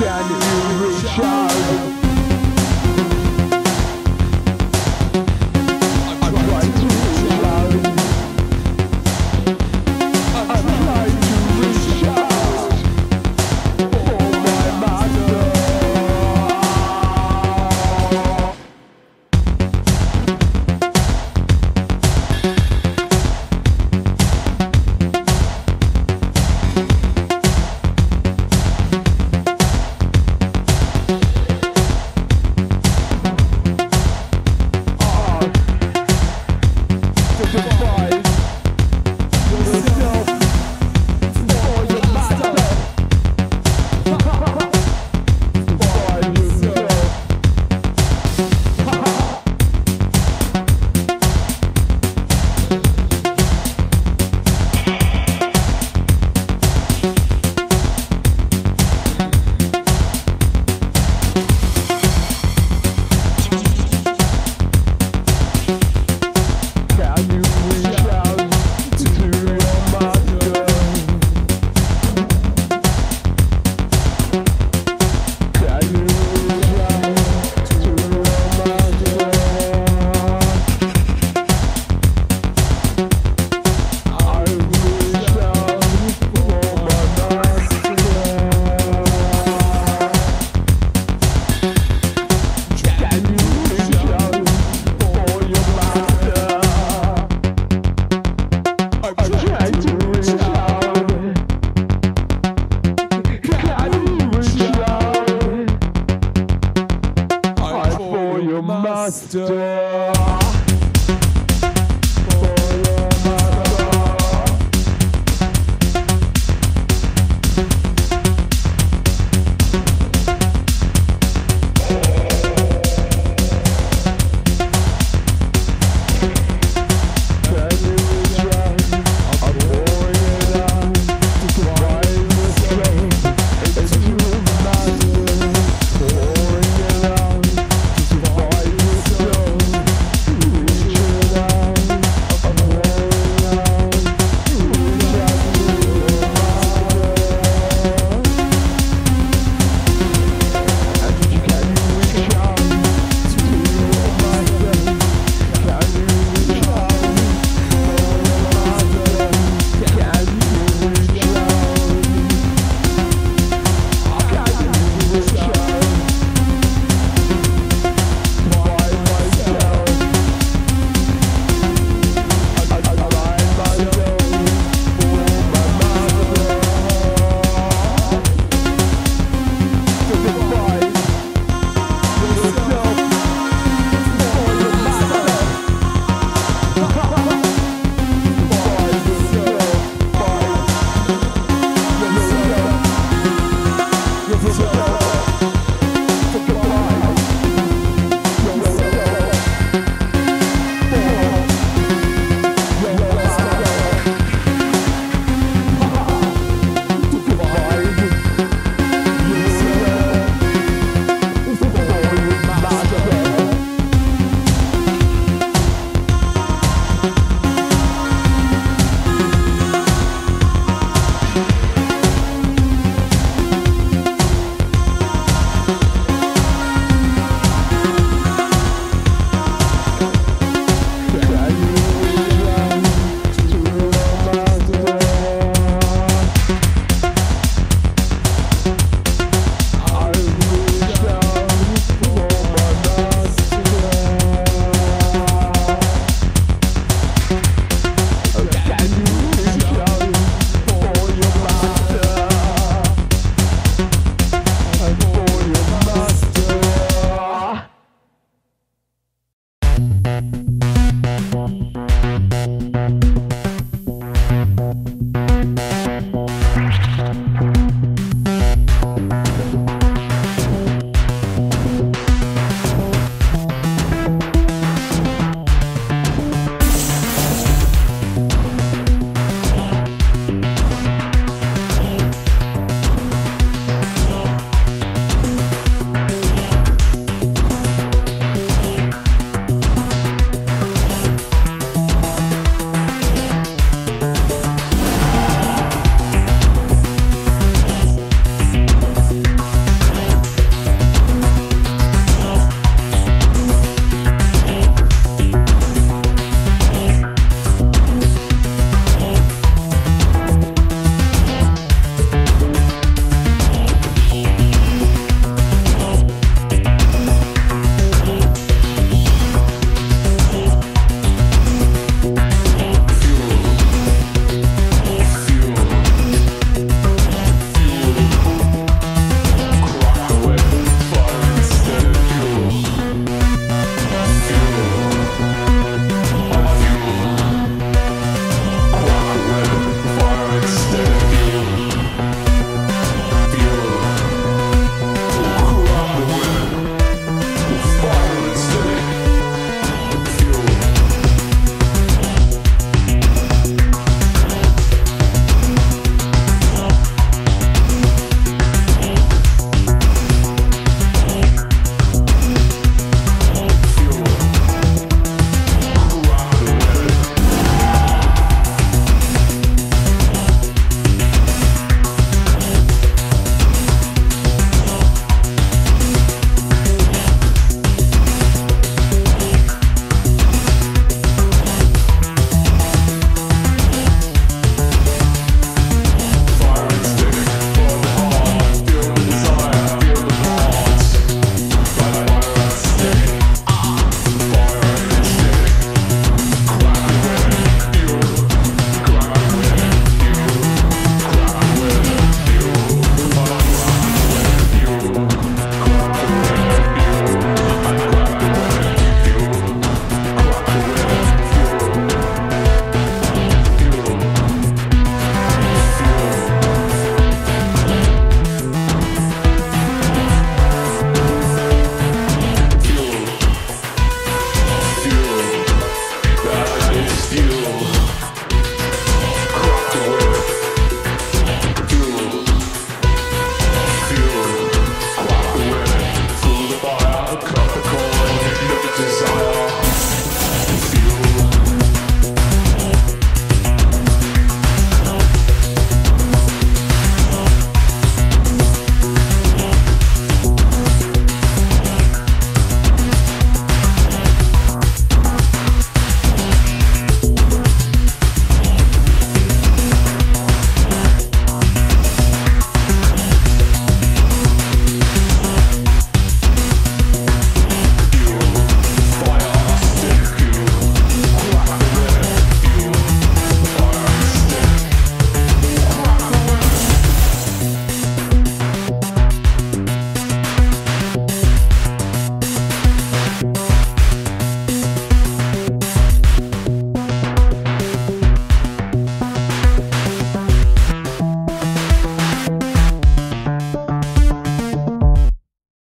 Can